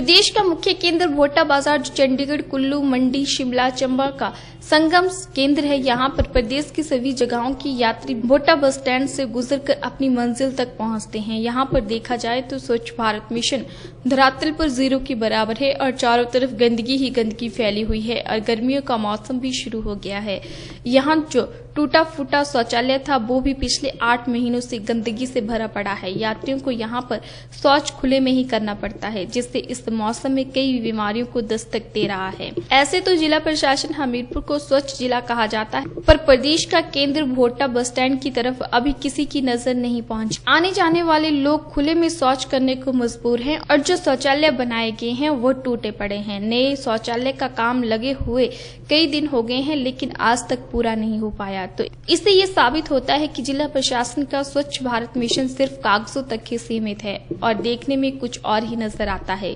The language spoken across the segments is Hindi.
प्रदेश का मुख्य केंद्र भोटा बाज़ार जो चंडीगढ़, कुल्लू, मंडी, शिमला, चंबा का संगम केंद्र है। यहाँ पर प्रदेश की सभी जगहों की यात्री भोटा बस स्टैंड से गुजरकर अपनी मंजिल तक पहुँचते हैं। यहाँ पर देखा जाए तो स्वच्छ भारत मिशन धरातल पर ज़ीरो के बराबर है और चारों तरफ़ गंदगी ही गंदगी फैली हुई है और गर्मियों का मौसम भी शुरू हो गया है। यहाँ जो टूटा फूटा शौचालय था, वो भी पिछले आठ महीनों से गंदगी से भरा पड़ा है। यात्रियों को यहाँ पर शौच खुले में ही करना पड़ता है, जिससे इस मौसम में कई बीमारियों को दस्तक दे रहा है। ऐसे तो जिला प्रशासन हमीरपुर को स्वच्छ जिला कहा जाता है, पर प्रदेश का केंद्र भोटा बस स्टैंड की तरफ़ अभी किसी की नज़र नहीं पहुँच। आने जाने वाले लोग खुले में शौच करने को मजबूर है और जो शौचालय बनाए गए हैं, वो टूटे पड़े हैं। नए शौचालय का काम लगे हुए कई दिन हो गए हैं, लेकिन आज तक पूरा नहीं हो पाया। तो इससे ये साबित होता है कि जिला प्रशासन का स्वच्छ भारत मिशन सिर्फ़ कागजों तक ही सीमित है और देखने में कुछ और ही नज़र आता है।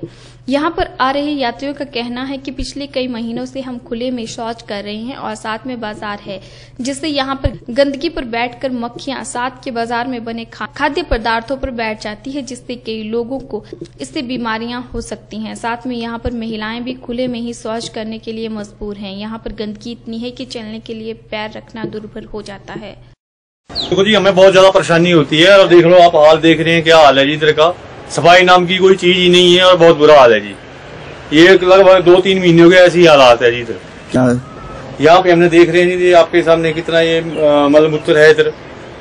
यहाँ पर आ रहे यात्रियों का कहना है कि पिछले कई महीनों से हम खुले में शौच कर रहे हैं और साथ में बाज़ार है, जिससे यहाँ पर गंदगी पर बैठकर मक्खियाँ साथ के बाज़ार में बने खाद्य पदार्थों पर बैठ जाती है, जिससे कई लोगों को इससे बीमारियाँ हो सकती हैं। साथ में यहाँ पर महिलाएँ भी खुले में ही शौच करने के लिए मजबूर हैं। यहाँ पर गंदगी इतनी है कि चलने के लिए पैर रखना दुर्भर हो जाता है। देखो जी, हमें बहुत ज़्यादा परेशानी होती है। और देख लो, आप हाल देख रहे हैं, क्या हाल है जी इधर का। सफ़ाई नाम की कोई चीज़ ही नहीं है और बहुत बुरा हाल है जी। ये लगभग दो तीन महीने हो गए ऐसी हालात है जी इधर। यहाँ पे हमने देख रहे हैं जी आपके सामने कितना ये मलमूत्र है इधर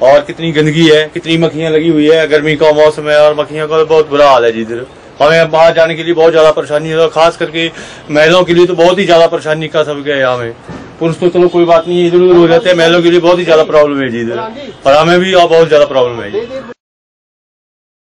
और कितनी गंदगी है कितनी मक्खियाँ लगी हुई है गर्मी का मौसम है और मक्खियों का बहुत बुरा हाल है जी इधर। हमें बाहर जाने के लिए बहुत ज़्यादा परेशानी है और खास करके महिलाओं के लिए तो बहुत ही ज़्यादा परेशानी का सब गया यहाँ में। पुरुष तो चलो कोई बात नहीं इधर उधर हो जाते हैं महिलाओं के लिए बहुत ही ज़्यादा प्रॉब्लम है जी इधर। और हमें भी बहुत ज़्यादा प्रॉब्लम है जी।